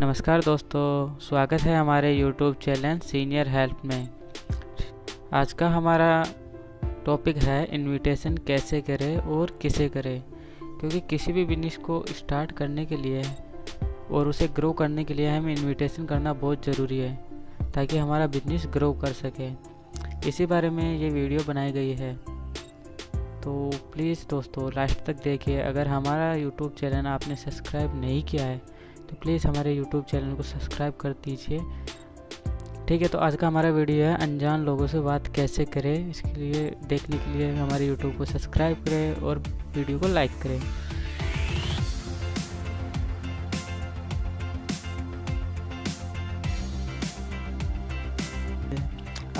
नमस्कार दोस्तों, स्वागत है हमारे यूट्यूब चैनल सीनियर हेल्प में। आज का हमारा टॉपिक है इनविटेशन कैसे करें और किसे करें। क्योंकि किसी भी बिज़नेस को स्टार्ट करने के लिए और उसे ग्रो करने के लिए हमें इनविटेशन करना बहुत ज़रूरी है, ताकि हमारा बिज़नेस ग्रो कर सके। इसी बारे में ये वीडियो बनाई गई है। तो प्लीज़ दोस्तों लास्ट तक देखिए, अगर हमारा यूट्यूब चैनल आपने सब्सक्राइब नहीं किया है तो प्लीज़ हमारे यूट्यूब चैनल को सब्सक्राइब कर दीजिए। ठीक है तो आज का हमारा वीडियो है अनजान लोगों से बात कैसे करें, इसके लिए देखने के लिए हमारे यूट्यूब को सब्सक्राइब करें और वीडियो को लाइक करें।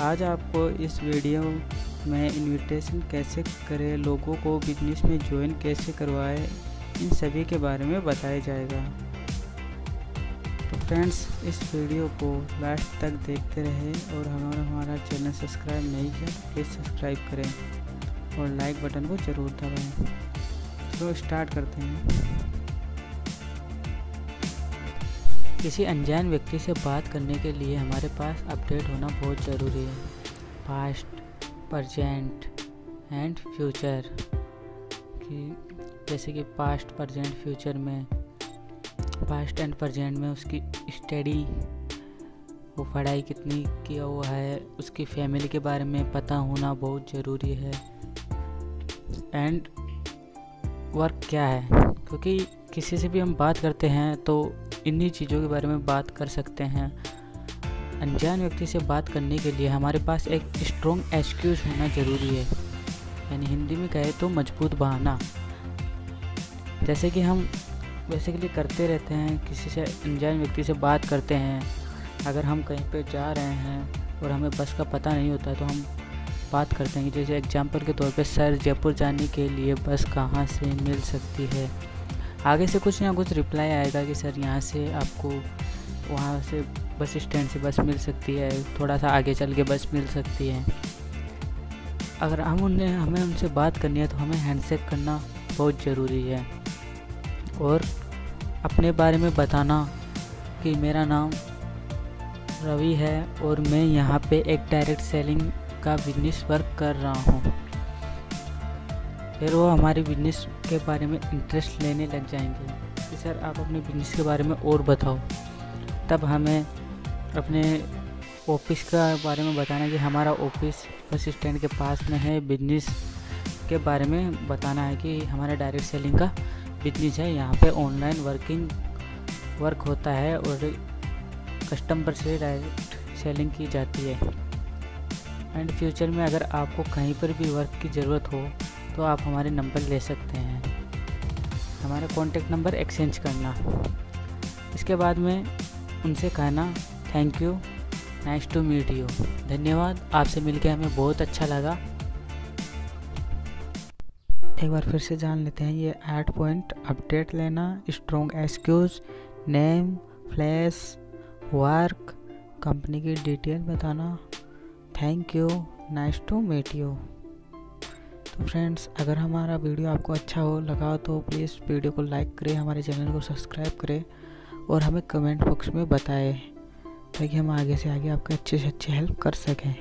आज आपको इस वीडियो में इनविटेशन कैसे करें, लोगों को बिज़नेस में ज्वाइन कैसे करवाएँ, इन सभी के बारे में बताया जाएगा। फ्रेंड्स, इस वीडियो को लास्ट तक देखते रहे और हमारा हमारा चैनल सब्सक्राइब नहीं किया तो प्लीज़ सब्सक्राइब करें और लाइक बटन को ज़रूर दबाएँ। तो स्टार्ट करते हैं। किसी अनजान व्यक्ति से बात करने के लिए हमारे पास अपडेट होना बहुत ज़रूरी है। पास्ट प्रजेंट एंड फ्यूचर कि जैसे कि पास्ट प्रजेंट फ्यूचर में पास्ट एंड प्रजेंट में उसकी स्टडी, वो पढ़ाई कितनी किया हुआ है, उसकी फैमिली के बारे में पता होना बहुत ज़रूरी है। एंड वर्क क्या है? क्योंकि किसी से भी हम बात करते हैं तो इन्हीं चीज़ों के बारे में बात कर सकते हैं। अनजान व्यक्ति से बात करने के लिए हमारे पास एक स्ट्रॉन्ग एक्सक्यूज होना ज़रूरी है। यानी हिंदी में कहे तो मज़बूत बहाना। जैसे कि हम बेसिकली करते रहते हैं, किसी से अनजान व्यक्ति से बात करते हैं। अगर हम कहीं पे जा रहे हैं और हमें बस का पता नहीं होता है तो हम बात करते हैं जैसे एग्जांपल के तौर पे सर जयपुर जाने के लिए बस कहाँ से मिल सकती है। आगे से कुछ ना कुछ रिप्लाई आएगा कि सर यहाँ से आपको वहाँ से बस स्टैंड से बस मिल सकती है थोड़ा सा आगे चल के बस मिल सकती है। अगर हम उन्हें, हमें उनसे बात करनी है तो हमें हैंडशेक करना बहुत ज़रूरी है। और अपने बारे में बताना कि मेरा नाम रवि है और मैं यहाँ पे एक डायरेक्ट सेलिंग का बिज़नेस वर्क कर रहा हूँ। फिर वो हमारे बिज़नेस के बारे में इंटरेस्ट लेने लग जाएँगे। कि सर, आप अपने बिज़नेस के बारे में और बताओ। तब हमें अपने ऑफ़िस का बारे में बताना कि हमारा ऑफ़िस बस स्टैंड के पास में है। बिज़नेस के बारे में बताना है कि हमारा डायरेक्ट सेलिंग का बिज़नेस है, यहाँ पे ऑनलाइन वर्किंग वर्क होता है और कस्टमर से डायरेक्ट सेलिंग की जाती है। एंड फ्यूचर में अगर आपको कहीं पर भी वर्क की ज़रूरत हो तो आप हमारे नंबर ले सकते हैं। हमारा कॉन्टेक्ट नंबर एक्सचेंज करना। इसके बाद में उनसे कहना thank you nice to meet you धन्यवाद, आपसे मिलकर हमें बहुत अच्छा लगा। एक बार फिर से जान लेते हैं, ये एड पॉइंट अपडेट लेना strong excuse name flash work company की डिटेल बताना। Thank you nice to meet you तो फ्रेंड्स अगर हमारा वीडियो आपको अच्छा हो, लगा तो प्लीज़ वीडियो को लाइक करें, हमारे चैनल को सब्सक्राइब करें और हमें कमेंट बॉक्स में बताएँ ताकि हम आगे से आगे आपके अच्छे से अच्छे हेल्प कर सकें।